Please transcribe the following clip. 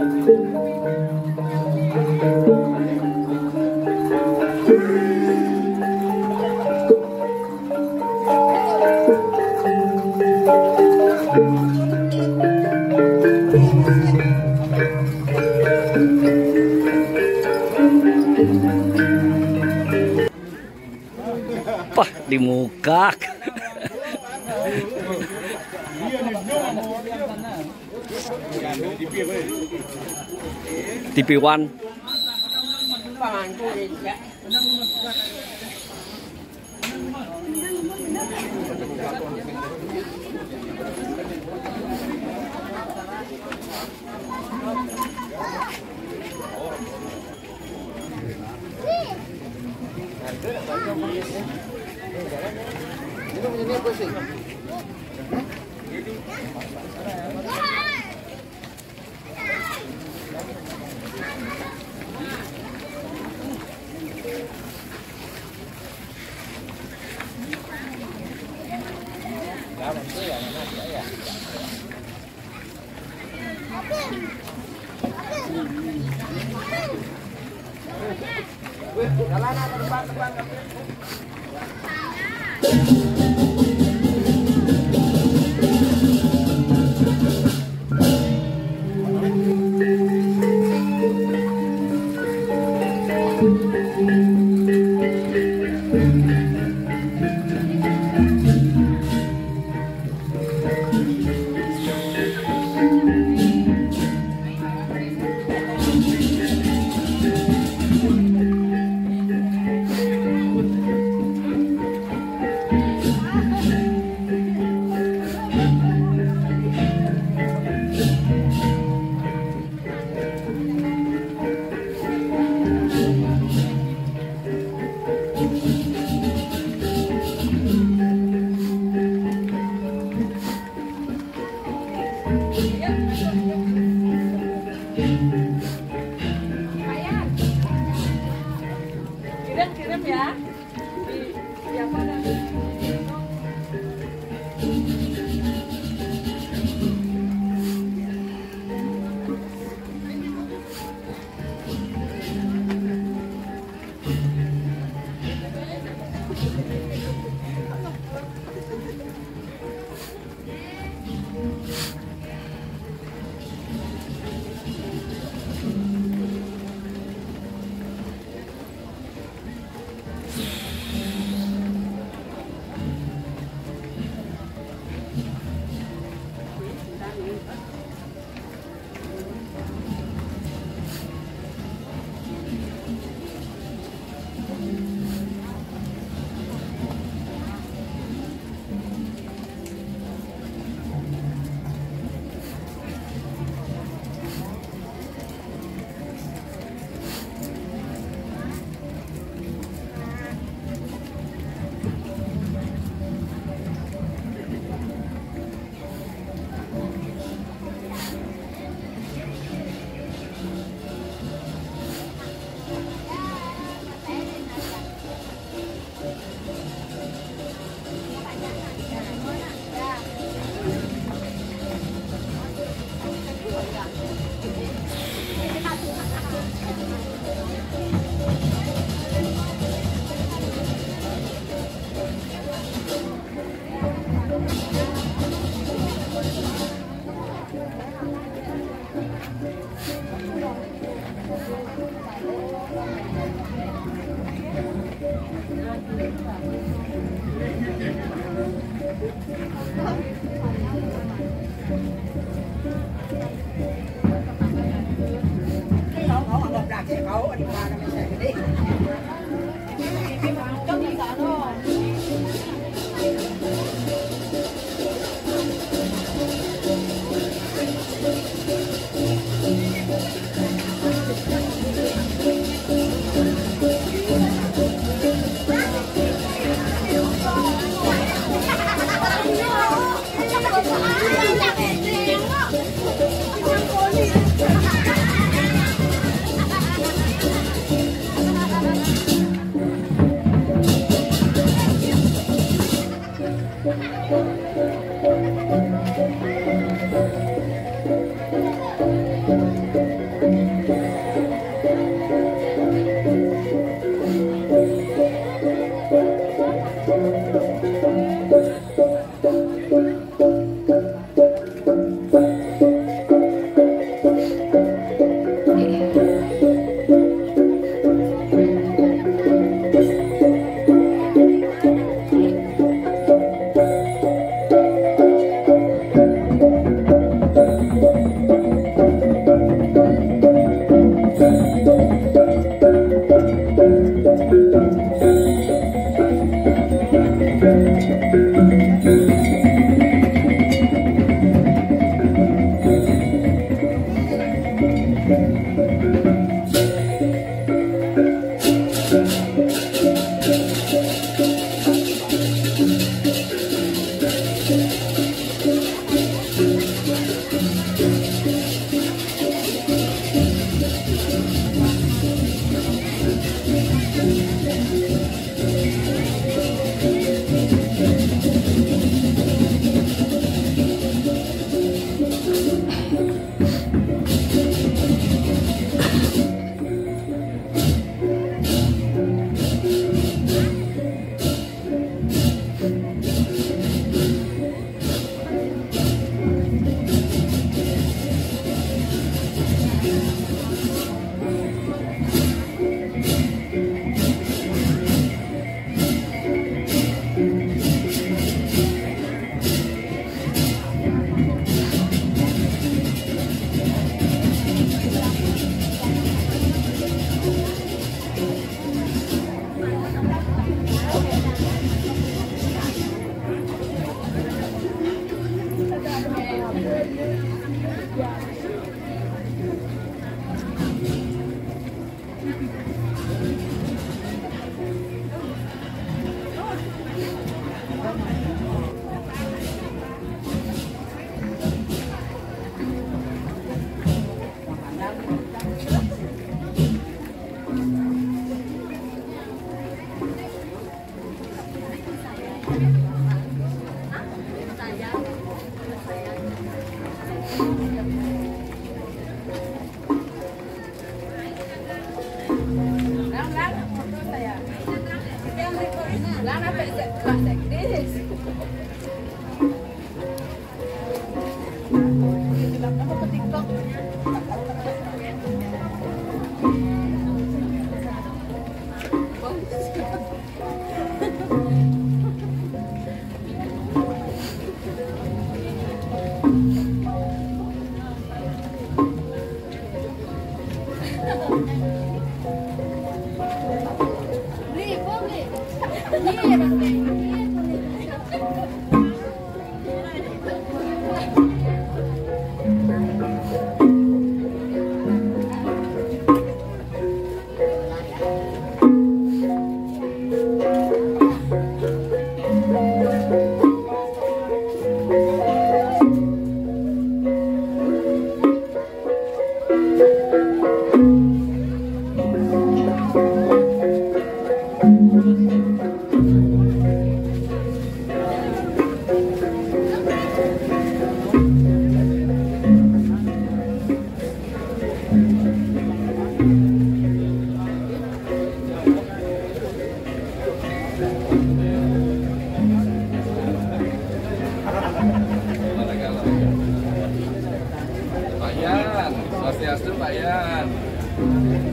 Pah, di muka. TP1 Ini ini apa sih? One. kirim Thank you. Apa ke TikTok? Beli, Swastiastu Pak. Yan.